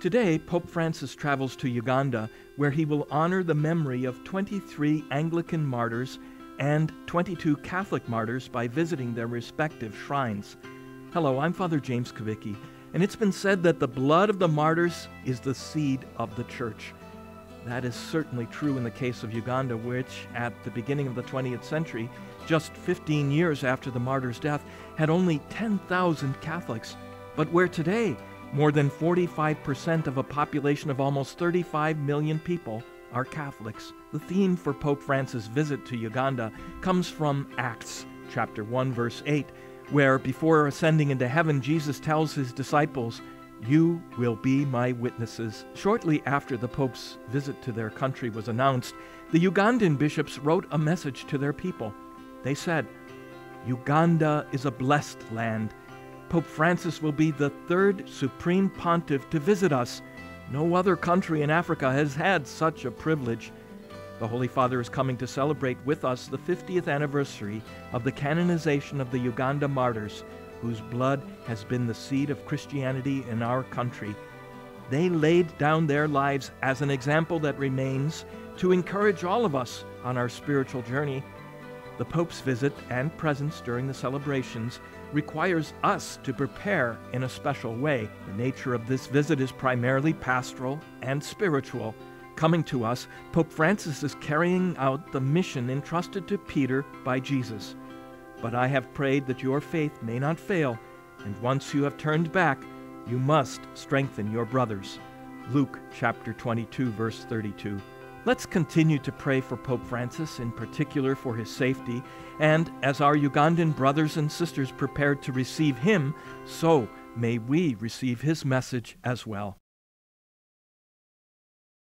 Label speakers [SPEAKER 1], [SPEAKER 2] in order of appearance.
[SPEAKER 1] Today, Pope Francis travels to Uganda, where he will honor the memory of 23 Anglican martyrs and 22 Catholic martyrs by visiting their respective shrines. Hello, I'm Father James Kubicki, and it's been said that the blood of the martyrs is the seed of the church. That is certainly true in the case of Uganda, which, at the beginning of the 20th century, just 15 years after the martyr's death, had only 10,000 Catholics, but where today more than 45% of a population of almost 35 million people are Catholics. The theme for Pope Francis' visit to Uganda comes from Acts chapter 1 verse 8, where before ascending into heaven Jesus tells his disciples, "You will be my witnesses." Shortly after the Pope's visit to their country was announced, the Ugandan bishops wrote a message to their people. They said, "Uganda is a blessed land." Pope Francis will be the third supreme pontiff to visit us. No other country in Africa has had such a privilege. The Holy Father is coming to celebrate with us the 50th anniversary of the canonization of the Uganda martyrs, whose blood has been the seed of Christianity in our country. They laid down their lives as an example that remains to encourage all of us on our spiritual journey. The Pope's visit and presence during the celebrations requires us to prepare in a special way. The nature of this visit is primarily pastoral and spiritual. Coming to us, Pope Francis is carrying out the mission entrusted to Peter by Jesus. But I have prayed that your faith may not fail, and once you have turned back, you must strengthen your brothers. Luke chapter 22, verse 32. Let's continue to pray for Pope Francis, in particular for his safety, and as our Ugandan brothers and sisters prepare to receive him, so may we receive his message as well.